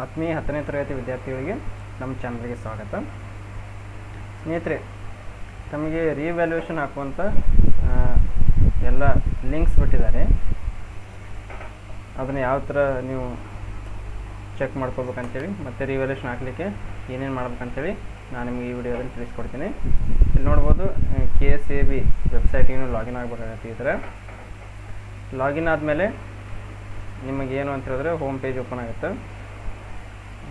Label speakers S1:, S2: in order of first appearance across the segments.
S1: ಆತ್ಮೀಯ ಹತ್ತನೇ ತರಗತಿ ವಿದ್ಯಾರ್ಥಿಗಳಿಗೆ ನಮ್ಮ ಚಾನಲ್ಗೆ ಸ್ವಾಗತ. ಸ್ನೇಹಿತರೆ, ತಮಗೆ ರಿವ್ಯಾಲ್ಯೂಯೇಷನ್ ಹಾಕುವಂಥ ಎಲ್ಲ ಲಿಂಕ್ಸ್ ಬಿಟ್ಟಿದ್ದಾರೆ. ಅದನ್ನು ಯಾವ ಥರ ನೀವು ಚೆಕ್ ಮಾಡ್ಕೋಬೇಕಂತೇಳಿ, ಮತ್ತು ರಿವ್ಯಾಲ್ಯೂಯೇಷನ್ ಹಾಕಲಿಕ್ಕೆ ಏನೇನು ಮಾಡ್ಬೇಕಂತೇಳಿ ನಾನು ನಿಮಗೆ ಈ ವಿಡಿಯೋದಲ್ಲಿ ತಿಳಿಸ್ಕೊಡ್ತೀನಿ. ಇಲ್ಲಿ ನೋಡ್ಬೋದು ಕೆ ಎಸ್ ಎ ಬಿ ವೆಬ್ಸೈಟಿಗೆ ಲಾಗಿನ್ ಆಗಬೇಕಾಗತ್ತೆ ಈ ಥರ ಲಾಗಿನ್ ಆದಮೇಲೆ ನಿಮಗೇನು ಅಂತ ಹೇಳಿದ್ರೆ ಹೋಮ್ ಪೇಜ್ ಓಪನ್ ಆಗುತ್ತೆ.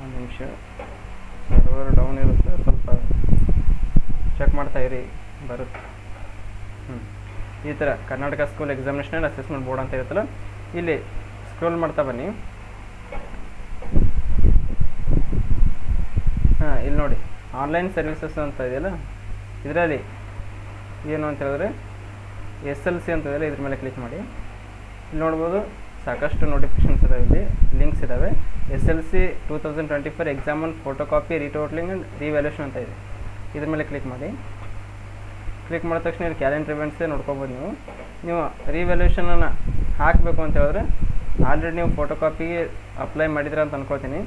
S1: ಒಂದು ನಿಮಿಷ. ಸರ್ವರ್ ಡೌನ್ ಇರುತ್ತೆ, ಸ್ವಲ್ಪ ಚೆಕ್ ಮಾಡ್ತಾ ಇರಿ, ಬರುತ್ತೆ. ಹ್ಞೂ ಈ ಥರ Karnataka school examination assessment board ಅಂತ ಇರುತ್ತಲ್ಲ, ಇಲ್ಲಿ ಸ್ಕ್ರೋಲ್ ಮಾಡ್ತಾ ಬನ್ನಿ. ಹಾಂ, ಇಲ್ಲಿ ನೋಡಿ ಆನ್ಲೈನ್ ಸರ್ವಿಸಸ್ ಅಂತ ಇದೆಯಲ್ಲ, ಇದರಲ್ಲಿ ಏನು ಅಂತ ಹೇಳಿದ್ರೆ ಎಸ್ ಎಲ್ ಸಿ ಅಂತ ಇದೆಯಲ್ಲ, ಇದ್ರ ಮೇಲೆ ಕ್ಲಿಕ್ ಮಾಡಿ. ಇಲ್ಲಿ ನೋಡ್ಬೋದು ಸಾಕಷ್ಟು ನೋಟಿಫಿಕೇಶನ್ಸ್ ಇದಾವೆ. ಇಲ್ಲಿ ಲಿಂಕ್ಸ್ ಇದ್ದಾವೆ S L C two thousand twenty four exam one photo copy retotalling and revaluation ಅಂತ ಇದೆ. ಇದ್ರ ಮೇಲೆ ಕ್ಲಿಕ್ ಮಾಡಿ. ಕ್ಲಿಕ್ ಮಾಡಿದ ತಕ್ಷಣ ಇಲ್ಲಿ ಕ್ಯಾಲೆಂಡರ್ ಇವೆಂಟ್ಸೇ ನೋಡ್ಕೊಬೋದು ನೀವು. ನೀವು ರಿವ್ಯಾಲ್ಯೂಷನನ್ನು ಹಾಕಬೇಕು ಅಂತ ಹೇಳಿದ್ರೆ ಆಲ್ರೆಡಿ ನೀವು ಫೋಟೋ ಕಾಪಿಗೆ ಅಪ್ಲೈ ಮಾಡಿದ್ರೆ ಅಂತ ಅನ್ಕೋತೀನಿ.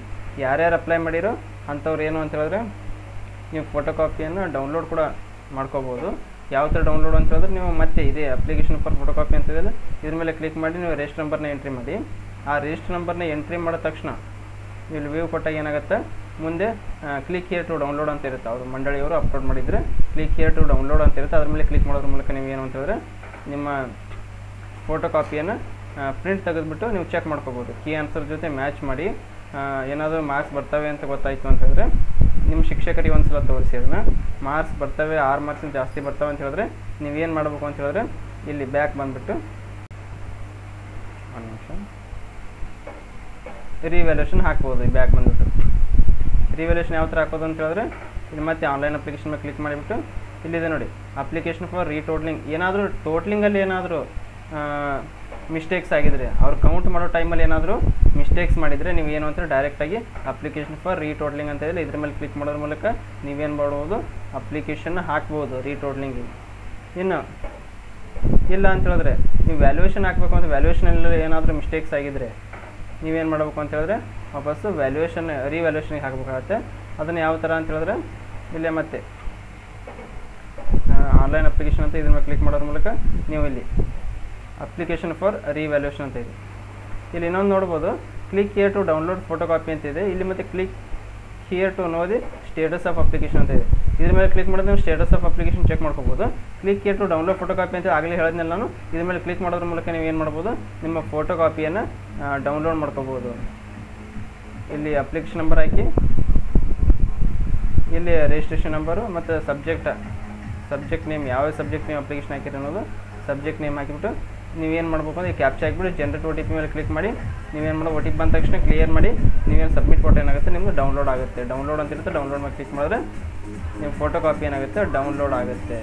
S1: ಯಾರ್ಯಾರು ಅಪ್ಲೈ ಮಾಡಿರೋ ಅಂಥವ್ರು ಏನು ಅಂತ ಹೇಳಿದ್ರೆ ನೀವು ಫೋಟೋ ಕಾಪಿಯನ್ನು ಡೌನ್ಲೋಡ್ ಕೂಡ ಮಾಡ್ಕೋಬೋದು. ಯಾವ ಥರ ಡೌನ್ಲೋಡ್ ಅಂತ ಹೇಳಿದ್ರೆ ನೀವು ಮತ್ತೆ ಇದೇ ಅಪ್ಲಿಕೇಶನ್ ಫಾರ್ ಫೋಟೋ ಕಾಪಿ ಅಂತ ಇದೆಯಲ್ಲ ಇದ್ರ ಮೇಲೆ ಕ್ಲಿಕ್ ಮಾಡಿ ನೀವು ರಿಜಿಸ್ಟರ್ ನಂಬರ್ನ ಎಂಟ್ರಿ ಮಾಡಿ. ಆ ರಿಜಿಸ್ಟರ್ ನಂಬರ್ನ ಎಂಟ್ರಿ ಮಾಡಿದ ತಕ್ಷಣ ಇಲ್ಲಿ ವ್ಯೂ ಕೊಟ್ಟಾಗ ಏನಾಗುತ್ತೆ? ಮುಂದೆ ಕ್ಲಿಕ್ ಹಿಯರ್ ಟು ಡೌನ್ಲೋಡ್ ಅಂತ ಇರುತ್ತೆ. ಅವರು ಮಂಡಳಿಯವರು ಅಪ್ಲೋಡ್ ಮಾಡಿದರೆ ಕ್ಲಿಕ್ ಹಿಯರ್ ಟು ಡೌನ್ಲೋಡ್ ಅಂತ ಇರುತ್ತೆ. ಅದ್ರ ಮೇಲೆ ಕ್ಲಿಕ್ ಮಾಡೋದ್ರ ಮೂಲಕ ನೀವು ಏನು ಅಂತಂದರೆ ನಿಮ್ಮ ಫೋಟೋ ಕಾಪಿಯನ್ನು ಪ್ರಿಂಟ್ ತೆಗೆದುಬಿಟ್ಟು ನೀವು ಚೆಕ್ ಮಾಡ್ಕೋಬೋದು. ಕೀ ಆನ್ಸರ್ ಜೊತೆ ಮ್ಯಾಚ್ ಮಾಡಿ ಏನಾದರೂ ಮಾರ್ಕ್ಸ್ ಬರ್ತವೆ ಅಂತ ಗೊತ್ತಾಯಿತು ಅಂತ ಹೇಳಿದ್ರೆ ನಿಮ್ಮ ಶಿಕ್ಷಕರಿಗೆ ಒಂದು ಸಲ ತೋರಿಸಿ ಅದನ್ನು. ಮಾರ್ಕ್ಸ್ ಬರ್ತವೆ, ಆರು ಮಾರ್ಕ್ಸ್ ಜಾಸ್ತಿ ಬರ್ತವೆ ಅಂತ ಹೇಳಿದ್ರೆ ನೀವೇನು ಮಾಡಬೇಕು ಅಂತ ಹೇಳಿದ್ರೆ ಇಲ್ಲಿ ಬ್ಯಾಕ್ ಬಂದುಬಿಟ್ಟು ಒಂದು ನಿಮಿಷ. ರಿವ್ಯಾಲ್ಯೂಷನ್ ಹಾಕ್ಬೋದು ಈ ಬ್ಯಾಕ್ ಬಂದುಬಿಟ್ಟು. ರಿವ್ಯಾಲ್ಯೂಷನ್ ಯಾವ ಥರ ಹಾಕೋದು ಅಂತ ಹೇಳಿದ್ರೆ ಇಲ್ಲಿ ಮತ್ತೆ ಆನ್ಲೈನ್ ಅಪ್ಲಿಕೇಶನ್ ಮೇಲೆ ಕ್ಲಿಕ್ ಮಾಡಿಬಿಟ್ಟು ಇಲ್ಲಿದೆ ನೋಡಿ. ಅಪ್ಲಿಕೇಶನ್ ಫಾರ್ ರೀಟೋಟ್ಲಿಂಗ್ ಏನಾದರೂ ಟೋಟ್ಲಿಂಗಲ್ಲಿ ಏನಾದರೂ ಮಿಸ್ಟೇಕ್ಸ್ ಆಗಿದ್ರೆ, ಅವ್ರು ಕೌಂಟ್ ಮಾಡೋ ಟೈಮಲ್ಲಿ ಏನಾದರೂ ಮಿಸ್ಟೇಕ್ಸ್ ಮಾಡಿದರೆ ನೀವು ಏನು ಅಂತಾರೆ ಡೈರೆಕ್ಟಾಗಿ ಅಪ್ಲಿಕೇಶನ್ ಫಾರ್ ರೀಟೋಟ್ಲಿಂಗ್ ಅಂತ ಹೇಳಿ ಇದ್ರ ಮೇಲೆ ಕ್ಲಿಕ್ ಮಾಡೋದ್ರ ಮೂಲಕ ನೀವೇನು ಮಾಡ್ಬೋದು ಅಪ್ಲಿಕೇಶನ್ನ ಹಾಕ್ಬೋದು ರೀಟೋಟ್ಲಿಂಗಿಗೆ ಇನ್ನು, ಇಲ್ಲ ಅಂತ ಹೇಳಿದ್ರೆ ನೀವು ವ್ಯಾಲ್ಯೂಯೇಷನ್ ಹಾಕಬೇಕು ಅಂತ ವ್ಯಾಲ್ಯೂಯೇಷನಲ್ಲಿ ಏನಾದರೂ ಮಿಸ್ಟೇಕ್ಸ್ ಆಗಿದ್ರೆ ನೀವೇನು ಮಾಡಬೇಕು ಅಂತ ಹೇಳಿದ್ರೆ ವಾಪಸ್ಸು ವ್ಯಾಲ್ಯೂಯೇಷನ್ ರಿವ್ಯಾಲ್ಯೂಯೇಷನ್ಗೆ ಹಾಕಬೇಕಾಗತ್ತೆ. ಅದನ್ನು ಯಾವ ಥರ ಅಂತ ಹೇಳಿದ್ರೆ ಇಲ್ಲೇ ಮತ್ತೆ ಆನ್ಲೈನ್ ಅಪ್ಲಿಕೇಶನ್ ಅಂತ ಇದ್ರ ಮೇಲೆ ಕ್ಲಿಕ್ ಮಾಡೋದ್ರ ಮೂಲಕ ನೀವು ಇಲ್ಲಿ ಅಪ್ಲಿಕೇಶನ್ ಫಾರ್ ರಿವ್ಯಾಲ್ಯೂಷನ್ ಅಂತ ಇದೆ. ಇಲ್ಲಿ ಇನ್ನೊಂದು ನೋಡ್ಬೋದು. Click here to download photo copy ಅಂತ ಇದೆ. ಇಲ್ಲಿ ಮತ್ತೆ ಕ್ಲಿಕ್ ಹಿಯರ್ ಟು ಅನ್ನೋದು ಸ್ಟೇಟಸ್ ಆಫ್ ಅಪ್ಲಿಕೇಶನ್ ಅಂತ ಇದೆ. ಇದ್ರ ಮೇಲೆ ಕ್ಲಿಕ್ ಮಾಡಿದ್ರೆ ನೀವು ಸ್ಟೇಟಸ್ ಆಫ್ ಅಪ್ಲಿಕೇಶನ್ ಚೆಕ್ ಮಾಡ್ಕೋಬೋದು. Click here to download photo copy ಅಂತ ಆಗಲೇ ಹೇಳಿದ್ನಲ್ಲ ನಾನು. ಇದ್ರ ಮೇಲೆ ಕ್ಲಿಕ್ ಮಾಡೋದ್ರ ಮೂಲಕ ನೀವು ಏನು ಮಾಡ್ಬೋದು? ನಿಮ್ಮ ಫೋಟೋ ಕಾಪಿಯನ್ನು ಡೌನ್ಲೋಡ್ ಮಾಡ್ಕೋಬೋದು. ಇಲ್ಲಿ ಅಪ್ಲಿಕೇಶನ್ ನಂಬರ್ ಹಾಕಿ. ಇಲ್ಲಿ ರಿಜಿಸ್ಟ್ರೇಷನ್ ನಂಬರು ಮತ್ತು ಸಬ್ಜೆಕ್ಟ್ ಸಬ್ಜೆಕ್ಟ್ ನೇಮ್ ಯಾವ ಸಬ್ಜೆಕ್ಟ್ ನೇಮ್ ಅಪ್ಲಿಕೇಶನ್ ಹಾಕಿರಿ ಅನ್ನೋದು ಸಬ್ಜೆಕ್ಟ್ ನೇಮ್ ಹಾಕಿಬಿಟ್ಟು ನೀವೇನು ಮಾಡ್ಬೇಕು ಅಂದರೆ ಕ್ಯಾಪ್ಚರ್ ಹಾಕ್ಬಿಟ್ಟು ಜನರೇಟ್ ಒ ಟಿ ಪಿ ಮೇಲೆ ಕ್ಲಿಕ್ ಮಾಡಿ, ನೀವೇನು ಮಾಡೋ ಒ ಟಿ ಪಿ ಬಂದ ತಕ್ಷಣ ಕ್ಲಿಯರ್ ಮಾಡಿ, ನೀವೇನು ಸಬ್ಮಿಟ್ ಫೋಟೋ ಏನಾಗುತ್ತೆ, ನಿಮ್ಗೆ ಡೌನ್ಲೋಡ್ ಆಗುತ್ತೆ. ಡೌನ್ಲೋಡ್ ಅಂತ ಇರುತ್ತೆ ಡೌನ್ಲೋಡ್ ಮೇಲೆ ಕ್ಲಿಕ್ ಮಾಡಿದ್ರೆ ನಿಮ್ಮ ಫೋಟೋ ಕಾಪಿ ಏನಾಗುತ್ತೆ ಡೌನ್ಲೋಡ್ ಆಗುತ್ತೆ.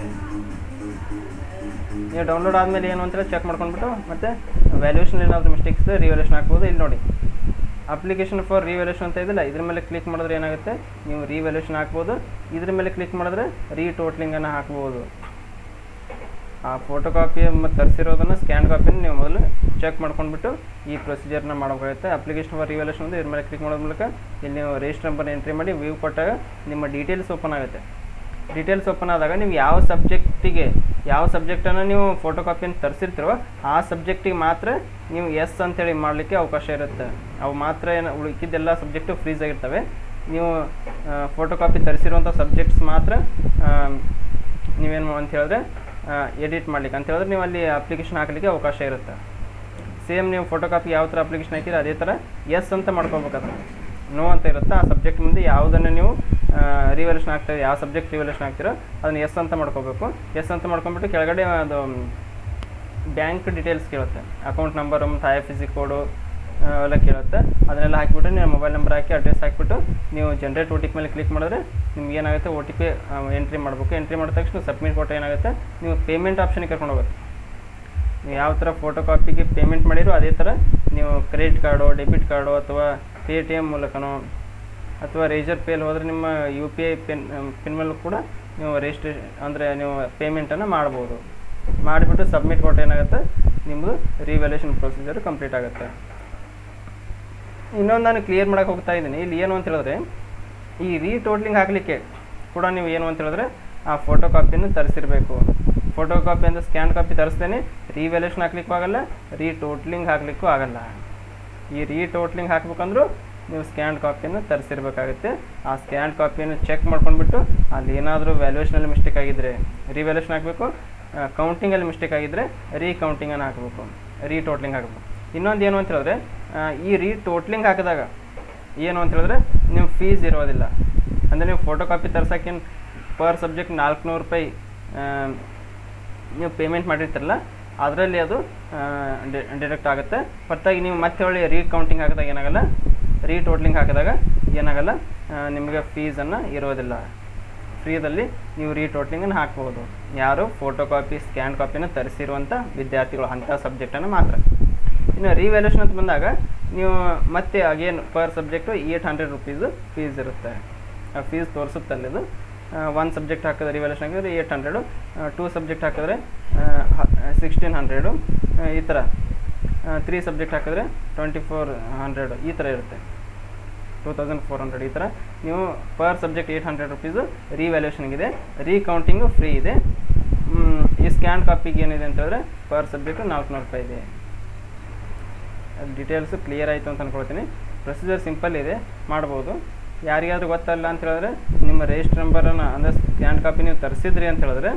S1: ನೀವು ಡೌನ್ಲೋಡ್ ಆದಮೇಲೆ ಏನು ಅಂತೇಳಿ ಚೆಕ್ ಮಾಡ್ಕೊಂಡ್ಬಿಟ್ಟು, ಮತ್ತು ವ್ಯಾಲ್ಯೂಷನ್ ಏನಾದರೂ ಮಿಸ್ಟೇಕ್ಸ್ ರಿವ್ಯಾಲ್ಯೂಷನ್ ಹಾಕ್ಬೋದು. ಇಲ್ಲಿ ನೋಡಿ ಅಪ್ಲಿಕೇಶನ್ ಫಾರ್ ರಿವ್ಯಾಲ್ಯೂಷನ್ ಅಂತ ಇದೆಯಲ್ಲ, ಇದ್ರ ಮೇಲೆ ಕ್ಲಿಕ್ ಮಾಡಿದ್ರೆ ಏನಾಗುತ್ತೆ, ನೀವು ರಿವ್ಯಾಲ್ಯೂಷನ್ ಹಾಕ್ಬೋದು. ಇದ್ರ ಮೇಲೆ ಕ್ಲಿಕ್ ಮಾಡಿದ್ರೆ ರೀ ಟೋಟ್ಲಿಂಗನ್ನು ಹಾಕ್ಬೋದು. ಆ ಫೋಟೋ ಕಾಪಿ ಮತ್ತು ತರಿಸಿರೋದನ್ನು ಸ್ಕ್ಯಾನ್ ಕಾಪಿನ ನೀವು ಮೊದಲು ಚೆಕ್ ಮಾಡ್ಕೊಂಡ್ಬಿಟ್ಟು ಈ ಪ್ರೊಸೀಜರ್ನ ಮಾಡಬೇಕಾಗುತ್ತೆ. ಅಪ್ಲಿಕೇಶನ್ ಫಾರ್ ರಿವ್ಯಾಲ್ಯೂಷನ್ ಒಂದು ಇದ್ರ ಮೇಲೆ ಕ್ಲಿಕ್ ಮಾಡೋದ್ರ ಮೂಲಕ ಇಲ್ಲಿ ನೀವು ರಿಜಿಸ್ಟರ್ ನಂಬರ್ ಎಂಟ್ರಿ ಮಾಡಿ ವ್ಯೂ ಕೊಟ್ಟಾಗ ನಿಮ್ಮ ಡೀಟೇಲ್ಸ್ ಓಪನ್ ಆಗುತ್ತೆ. ಡೀಟೇಲ್ಸ್ ಓಪನ್ ಆದಾಗ ನೀವು ಯಾವ ಸಬ್ಜೆಕ್ಟಿಗೆ ಯಾವ ಸಬ್ಜೆಕ್ಟನ್ನು ನೀವು ಫೋಟೋ ಕಾಪಿಯನ್ನು ತರಿಸಿರ್ತೀರೋ ಆ ಸಬ್ಜೆಕ್ಟಿಗೆ ಮಾತ್ರ ನೀವು ಎಸ್ ಅಂತೇಳಿ ಮಾಡಲಿಕ್ಕೆ ಅವಕಾಶ ಇರುತ್ತೆ. ಅವು ಮಾತ್ರ ಏನು, ಉಳಿಕಿದ್ದೆಲ್ಲ ಸಬ್ಜೆಕ್ಟು ಫ್ರೀಸ್ ಆಗಿರ್ತವೆ. ನೀವು ಫೋಟೋ ಕಾಪಿ ತರಿಸಿರುವಂಥ ಸಬ್ಜೆಕ್ಟ್ಸ್ ಮಾತ್ರ ನೀವೇನು ಅಂತ ಹೇಳಿದ್ರೆ ಎಡಿಟ್ ಮಾಡ್ಲಿಕ್ಕೆ. ಅಂತ ಹೇಳಿದ್ರೆ ನೀವು ಅಲ್ಲಿ ಅಪ್ಲಿಕೇಶನ್ ಹಾಕಲಿಕ್ಕೆ ಅವಕಾಶ ಇರುತ್ತೆ. ಸೇಮ್ ನೀವು ಫೋಟೋ ಕಾಪಿ ಯಾವ ಥರ ಅಪ್ಲಿಕೇಶನ್ ಹಾಕಿದ್ರೆ ಅದೇ ಥರ ಎಸ್ ಅಂತ ಮಾಡ್ಕೋಬೇಕಾದ್ರೆ ನೋ ಅಂತ ಇರುತ್ತೆ. ಆ ಸಬ್ಜೆಕ್ಟ್ ಮುಂದೆ ಯಾವುದನ್ನು ನೀವು ರಿವಲ್ಯೂಷನ್ ಆಗ್ತೀರಿ ಯಾವ ಸಬ್ಜೆಕ್ಟ್ ರಿವಲ್ಯೂಷನ್ ಆಗ್ತೀರೋ ಅದನ್ನು ಎಸ್ ಅಂತ ಮಾಡ್ಕೋಬೇಕು ಎಸ್ ಅಂತ ಮಾಡ್ಕೊಂಬಿಟ್ಟು ಕೆಳಗಡೆ ಅದು ಬ್ಯಾಂಕ್ ಡೀಟೇಲ್ಸ್ ಕೇಳುತ್ತೆ. ಅಕೌಂಟ್ ನಂಬರು ಮತ್ತು I F S C code ಅವೆಲ್ಲ ಕೇಳುತ್ತೆ. ಅದನ್ನೆಲ್ಲ ಹಾಕಿಬಿಟ್ಟು ನೀವು ಮೊಬೈಲ್ ನಂಬರ್ ಹಾಕಿ ಅಡ್ರೆಸ್ ಹಾಕಿಬಿಟ್ಟು ನೀವು ಜನ್ರೇಟ್ ಒ ಟಿ ಪಿ ಮೇಲೆ ಕ್ಲಿಕ್ ಮಾಡಿದ್ರೆ ನಿಮ್ಗೆ ಏನಾಗುತ್ತೆ? ಒ ಟಿ ಪಿ ಎಂಟ್ರಿ ಮಾಡಬೇಕು. ಎಂಟ್ರಿ ಮಾಡಿದ ತಕ್ಷಣ ಸಬ್ಮಿಟ್ ಕೊಟ್ಟರೆ ಏನಾಗುತ್ತೆ? ನೀವು ಪೇಮೆಂಟ್ ಆಪ್ಷನ್ಗೆ ಕರ್ಕೊಂಡು ಹೋಗುತ್ತೆ. ನೀವು ಯಾವ ಥರ ಫೋಟೋ ಕಾಪಿಗೆ ಪೇಮೆಂಟ್ ಮಾಡಿರೋ ಅದೇ ಥರ ನೀವು ಕ್ರೆಡಿಟ್ ಕಾರ್ಡು ಡೆಬಿಟ್ ಕಾರ್ಡು ಅಥವಾ ಪೇ ಟಿ ಎಂ ಮೂಲಕನೋ ಅಥವಾ ರೇಜರ್ ಪೇಲ್ ಹೋದರೆ ನಿಮ್ಮ U P I pin pin ಮೇಲೂ ಕೂಡ ನೀವು ರಿಜಿಸ್ಟ್ರೇಷನ್ ಅಂದರೆ ನೀವು ಪೇಮೆಂಟನ್ನು ಮಾಡ್ಬೋದು. ಮಾಡಿಬಿಟ್ಟು ಸಬ್ಮಿಟ್ ಕೊಟ್ಟು ಏನಾಗುತ್ತೆ? ನಿಮ್ಮದು ರಿವ್ಯಾಲ್ಯೂಷನ್ ಪ್ರೊಸೀಜರ್ ಕಂಪ್ಲೀಟ್ ಆಗುತ್ತೆ. ಇನ್ನೊಂದು ನಾನು ಕ್ಲಿಯರ್ ಮಾಡೋಕೆ ಹೋಗ್ತಾ ಇದ್ದೀನಿ. ಇಲ್ಲಿ ಏನು ಅಂತ ಹೇಳಿದ್ರೆ, ಈ ರೀಟೋಟ್ಲಿಂಗ್ ಹಾಕಲಿಕ್ಕೆ ಕೂಡ ನೀವು ಏನು ಅಂತ ಹೇಳಿದ್ರೆ, ಆ ಫೋಟೋ ಕಾಪಿಯನ್ನು ತರಿಸಿರಬೇಕು. ಫೋಟೋ ಕಾಪಿ ಅಂದರೆ ಸ್ಕ್ಯಾನ್ ಕಾಪಿ ತರಿಸ್ತೇನೆ ರೀವ್ಯಾಲ್ಯೂಷನ್ ಹಾಕ್ಲಿಕ್ಕೂ ಆಗಲ್ಲ ರೀಟೋಟ್ಲಿಂಗ್ ಹಾಕ್ಲಿಕ್ಕೂ ಆಗಲ್ಲ. ಈ ರೀಟೋಟ್ಲಿಂಗ್ ಹಾಕ್ಬೇಕಂದ್ರೂ ನೀವು ಸ್ಕ್ಯಾನ್ ಕಾಪಿಯನ್ನು ತರಿಸಿರ್ಬೇಕಾಗುತ್ತೆ. ಆ ಸ್ಕ್ಯಾನ್ ಕಾಪಿಯನ್ನು ಚೆಕ್ ಮಾಡ್ಕೊಂಡ್ಬಿಟ್ಟು, ಅಲ್ಲಿ ಏನಾದರೂ ವ್ಯಾಲ್ಯೂಷನಲ್ಲಿ ಮಿಸ್ಟೇಕ್ ಆಗಿದ್ದರೆ ರಿವ್ಯಾಲ್ಯೂಷನ್ ಹಾಕಬೇಕು ಕೌಂಟಿಂಗಲ್ಲಿ ಮಿಸ್ಟೇಕ್ ಆಗಿದ್ದರೆ ರೀಕೌಂಟಿಂಗನ್ನು ಹಾಕಬೇಕು. ರೀಟೋಟ್ಲಿಂಗ್ ಹಾಕಬೇಕು. ಇನ್ನೊಂದು ಏನು ಅಂತ ಹೇಳಿದ್ರೆ ಈ ರೀ ಟೋಟ್ಲಿಂಗ್ ಹಾಕಿದಾಗ ಏನು ಅಂತ ಹೇಳಿದ್ರೆ ನಿಮ್ಮ ಫೀಸ್ ಇರೋದಿಲ್ಲ. ಅಂದರೆ ನೀವು ಫೋಟೋ ಕಾಪಿ ತರ್ಸೋಕ್ಕೇನು ಪರ್ ಸಬ್ಜೆಕ್ಟ್ ನಾಲ್ಕುನೂರು ರೂಪಾಯಿ ನೀವು ಪೇಮೆಂಟ್ ಮಾಡಿರ್ತೀರಲ್ಲ, ಅದರಲ್ಲಿ ಅದು ಡಿಡಕ್ಟ್ ಆಗುತ್ತೆ. ಹೊರತಾಗಿ ನೀವು ಮತ್ತೆ ಒಳ್ಳೆ ರೀಕೌಂಟಿಂಗ್ ಹಾಕಿದಾಗ ಏನಾಗಲ್ಲ ರೀ ಟೋಟ್ಲಿಂಗ್ ಹಾಕಿದಾಗ ಏನಾಗಲ್ಲ ನಿಮಗೆ ಫೀಸನ್ನು ಇರೋದಿಲ್ಲ. ಫ್ರೀದಲ್ಲಿ ನೀವು ರೀ ಟೋಟ್ಲಿಂಗನ್ನು ಹಾಕ್ಬೋದು. ಯಾರು ಫೋಟೋ ಕಾಪಿ ಸ್ಕ್ಯಾನ್ ಕಾಪಿನ ತರಿಸಿರುವಂಥ ವಿದ್ಯಾರ್ಥಿಗಳು, ಅಂಥ ಸಬ್ಜೆಕ್ಟನ್ನು ಮಾತ್ರ. ಇನ್ನು ರಿವ್ಯಾಲ್ಯೂಷನ್ ಅಂತ ಬಂದಾಗ ನೀವು ಮತ್ತೆ again per subject eight hundred rupees fees ಇರುತ್ತೆ. ಆ ಫೀಸ್ ತೋರಿಸುತ್ತೆ ಅಲ್ಲಿದು. ಒನ್ ಸಬ್ಜೆಕ್ಟ್ ಹಾಕಿದ್ರೆ ರಿವ್ಯಾಲ್ಯೂಷನ್ ಹಾಕಿದ್ರೆ ಏಯ್ಟ್ ಹಂಡ್ರೆಡು ಟೂ ಸಬ್ಜೆಕ್ಟ್ ಹಾಕಿದ್ರೆ ಸಿಕ್ಸ್ಟೀನ್ ಹಂಡ್ರೆಡು ಈ ಥರ ತ್ರೀ ಸಬ್ಜೆಕ್ಟ್ ಹಾಕಿದ್ರೆ ಟ್ವೆಂಟಿ ಫೋರ್ ಹಂಡ್ರೆಡು ಈ ಥರ ಇರುತ್ತೆ. ಟೂ ತೌಸಂಡ್ ಫೋರ್ ಹಂಡ್ರೆಡ್ ಈ ಥರ ನೀವು per subject eight hundred rupees ರಿವ್ಯಾಲ್ಯೂಷನ್ಗಿದೆ recounting free ಇದೆ. ಈ ಸ್ಕ್ಯಾನ್ ಕಾಪಿಗೆ ಏನಿದೆ ಅಂತ ಹೇಳಿದ್ರೆ ಪರ್ ಸಬ್ಜೆಕ್ಟು ನಾಲ್ಕುನೂರು ರೂಪಾಯಿ ಇದೆ. ಡೀಟೇಲ್ಸು ಕ್ಲಿಯರ್ ಆಯಿತು ಅಂತ ಅಂದ್ಕೊಳ್ತೀನಿ ಪ್ರೊಸೀಜರ್ ಸಿಂಪಲ್ ಇದೆ, ಮಾಡ್ಬೋದು. ಯಾರಿಗಾದ್ರೂ ಗೊತ್ತಲ್ಲ ಅಂತ ಹೇಳಿದ್ರೆ ನಿಮ್ಮ ರಿಜಿಸ್ಟರ್ ನಂಬರನ್ನು ಅಂದರೆ ಸ್ಕ್ಯಾನ್ ಕಾಪಿ ನೀವು ತರಿಸಿದ್ರಿ ಅಂತ ಹೇಳಿದ್ರೆ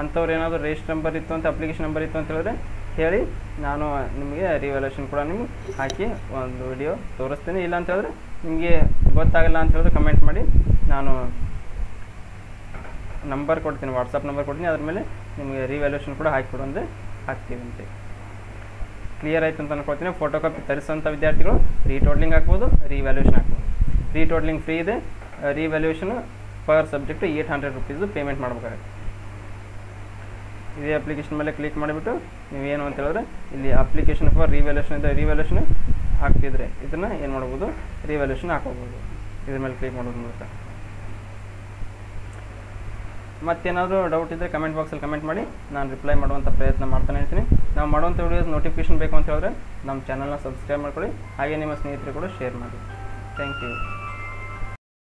S1: ಅಂಥವ್ರು ಏನಾದರೂ ರಿಜಿಸ್ಟರ್ ನಂಬರ್ ಇತ್ತು ಅಂತ ಅಪ್ಲಿಕೇಶನ್ ನಂಬರ್ ಇತ್ತು ಅಂತ ಹೇಳಿದ್ರೆ ಹೇಳಿ, ನಾನು ನಿಮಗೆ ರಿವ್ಯಾಲ್ಯೂಷನ್ ಕೂಡ ನಿಮ್ಗೆ ಹಾಕಿ ಒಂದು ವಿಡಿಯೋ ತೋರಿಸ್ತೀನಿ. ಇಲ್ಲ ಅಂತ ಹೇಳಿದ್ರೆ ನಿಮಗೆ ಗೊತ್ತಾಗಲ್ಲ ಅಂತ ಹೇಳಿದ್ರೆ ಕಮೆಂಟ್ ಮಾಡಿ. ನಾನು ನಂಬರ್ ಕೊಡ್ತೀನಿ ವಾಟ್ಸಪ್ ನಂಬರ್ ಕೊಡ್ತೀನಿ. ಅದ್ರ ಮೇಲೆ ನಿಮಗೆ ರಿವ್ಯಾಲ್ಯೂಷನ್ ಕೂಡ ಹಾಕಿ ಕೊಡು ಅಂದರೆ ಹಾಕ್ತೀವಿ ಅಂತೆ ಕ್ಲಿಯರ್ ಆಯ್ತು ಅಂತ ಅನ್ಕೊಳ್ತೀನಿ. ಫೋಟೋ ಕಾಪಿ ತರಿಸೋಂಥ ವಿದ್ಯಾರ್ಥಿಗಳು ರೀಟೋಟ್ಲಿಂಗ್ ಹಾಕ್ಬೋದು ರಿವ್ಯಾಲ್ಯೂಷನ್ ಹಾಕ್ಬೋದು. ರೀಟೋಟ್ಲಿಂಗ್ ಫ್ರೀ ಇದೆ. Revaluation per subject eight hundred rupees payment ಮಾಡ್ಬೇಕಾಗುತ್ತೆ. ಇದೇ ಅಪ್ಲಿಕೇಶನ್ ಮೇಲೆ ಕ್ಲಿಕ್ ಮಾಡಿಬಿಟ್ಟು ನೀವೇನು ಅಂತ ಹೇಳಿದ್ರೆ, ಇಲ್ಲಿ ಅಪ್ಲಿಕೇಶನ್ ಫಾರ್ ರಿವ್ಯಾಲ್ಯೂಷನ್ ಇದೆ ರಿವ್ಯಾಲ್ಯೂಷನ್ ಹಾಕ್ತಿದ್ರೆ ಇದನ್ನು ಏನು ಮಾಡ್ಬೋದು ರಿವ್ಯಾಲ್ಯೂಷನ್ ಹಾಕೋಬೋದು ಇದ್ರ ಮೇಲೆ ಕ್ಲಿಕ್ ಮಾಡೋದ್ರ ಮೂಲಕ. ಮತ್ತೇನಾದರೂ ಡೌಟ್ ಇದ್ದರೆ ಕಮೆಂಟ್ ಬಾಕ್ಸಲ್ಲಿ ಕಮೆಂಟ್ ಮಾಡಿ, ನಾನು ರಿಪ್ಲೈ ಮಾಡುವಂಥ ಪ್ರಯತ್ನ ಮಾಡ್ತಾನೆ ಇರ್ತೀನಿ. ನಾವು ಮಾಡುವಂಥ ವಿಡಿಯೋಸ್ ನೋಟಿಫಿಕೇಶನ್ ಬೇಕು ಅಂತ ಹೇಳಿದ್ರೆ ನಮ್ಮ ಚಾನಲ್ನ ಸಬ್ಸ್ಕ್ರೈಬ್ ಮಾಡ್ಕೊಳ್ಳಿ. ಹಾಗೆ ನಿಮ್ಮ ಸ್ನೇಹಿತರು ಕೂಡ ಶೇರ್ ಮಾಡಿ. Thank you